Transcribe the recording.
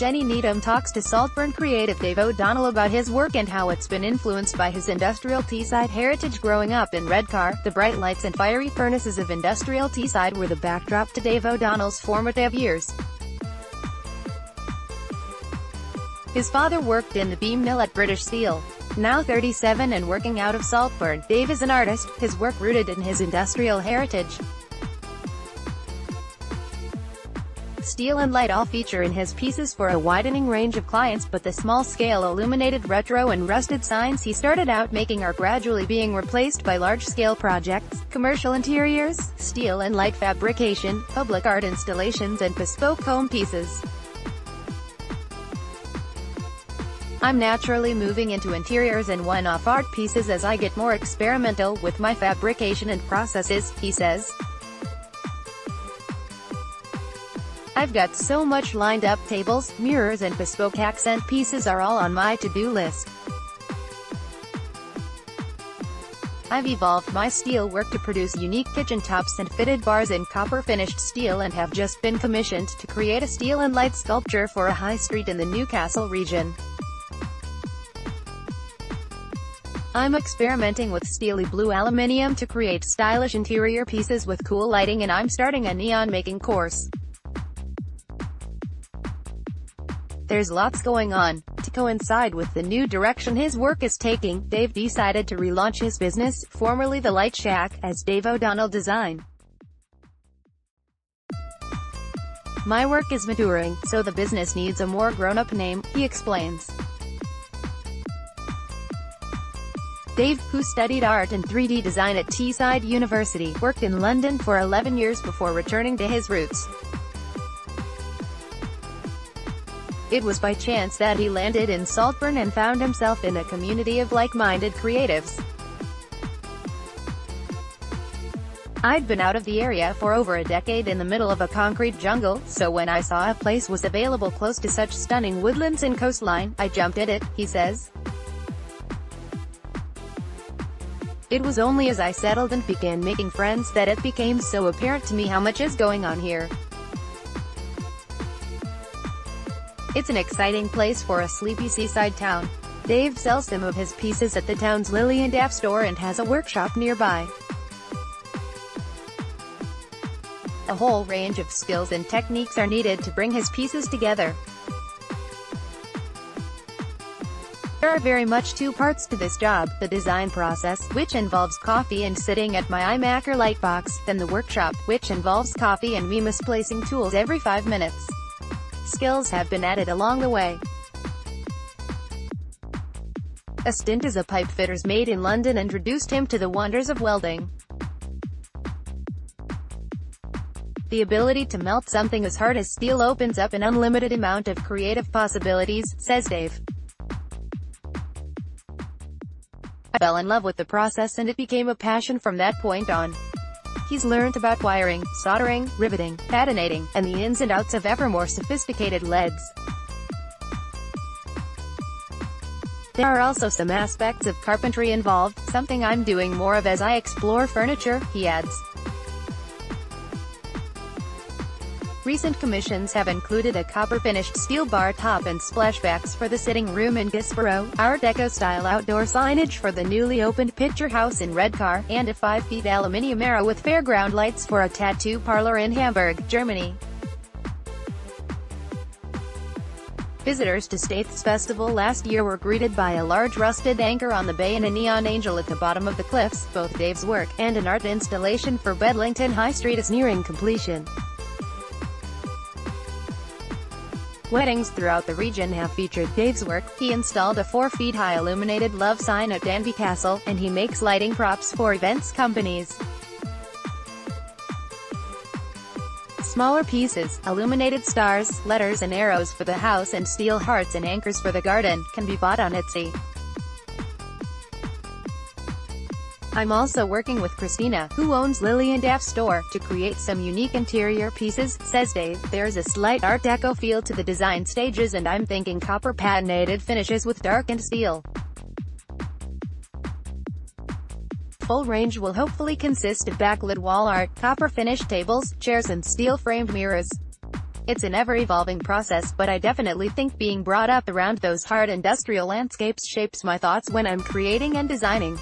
Jenny Needham talks to Saltburn creative Dave O'Donnell about his work and how it's been influenced by his industrial Teesside heritage growing up in Redcar. The bright lights and fiery furnaces of industrial Teesside were the backdrop to Dave O'Donnell's formative years. His father worked in the beam mill at British Steel. Now 37 and working out of Saltburn, Dave is an artist, his work rooted in his industrial heritage. Steel and light all feature in his pieces for a widening range of clients but the small-scale illuminated retro and rusted signs he started out making are gradually being replaced by large-scale projects, commercial interiors, steel and light fabrication, public art installations and bespoke home pieces. I'm naturally moving into interiors and one-off art pieces as I get more experimental with my fabrication and processes, he says. I've got so much lined up tables, mirrors and bespoke accent pieces are all on my to-do list. I've evolved my steel work to produce unique kitchen tops and fitted bars in copper-finished steel and have just been commissioned to create a steel and light sculpture for a high street in the Newcastle region. I'm experimenting with steely blue aluminium to create stylish interior pieces with cool lighting and I'm starting a neon making course. There's lots going on. To coincide with the new direction his work is taking, Dave decided to relaunch his business, formerly The Light Shack, as Dave O'Donnell Design. My work is maturing, so the business needs a more grown-up name, he explains. Dave, who studied art and 3D design at Teesside University, worked in London for 11 years before returning to his roots. It was by chance that he landed in Saltburn and found himself in a community of like-minded creatives. I'd been out of the area for over a decade in the middle of a concrete jungle, so when I saw a place was available close to such stunning woodlands and coastline, I jumped at it, he says. It was only as I settled and began making friends that it became so apparent to me how much is going on here. It's an exciting place for a sleepy seaside town. Dave sells some of his pieces at the town's Lily and Daff store and has a workshop nearby. A whole range of skills and techniques are needed to bring his pieces together. There are very much two parts to this job, the design process, which involves coffee and sitting at my iMac or Lightbox, then the workshop, which involves coffee and me misplacing tools every five minutes. Skills have been added along the way. A stint as a pipe fitter's mate in London introduced him to the wonders of welding. The ability to melt something as hard as steel opens up an unlimited amount of creative possibilities, says Dave. I fell in love with the process and it became a passion from that point on. He's learned about wiring, soldering, riveting, patinating, and the ins and outs of ever more sophisticated LEDs. There are also some aspects of carpentry involved, something I'm doing more of as I explore furniture, he adds. Recent commissions have included a copper-finished steel bar top and splashbacks for the sitting room in Guisborough, Art Deco-style outdoor signage for the newly opened Picture House in Redcar, and a 5-feet aluminium arrow with fairground lights for a tattoo parlor in Hamburg, Germany. Visitors to Staithes Festival last year were greeted by a large rusted anchor on the bay and a neon angel at the bottom of the cliffs, both Dave's work, and an art installation for Bedlington High Street is nearing completion. Weddings throughout the region have featured Dave's work. He installed a 4-feet-high illuminated love sign at Danby Castle, and he makes lighting props for events companies. Smaller pieces, illuminated stars, letters and arrows for the house and steel hearts and anchors for the garden, can be bought on Etsy. I'm also working with Christina, who owns Lily and Daff store, to create some unique interior pieces, says Dave. There's a slight Art Deco feel to the design stages and I'm thinking copper patinated finishes with darkened steel. Full range will hopefully consist of backlit wall art, copper finished tables, chairs and steel framed mirrors. It's an ever-evolving process, but I definitely think being brought up around those hard industrial landscapes shapes my thoughts when I'm creating and designing.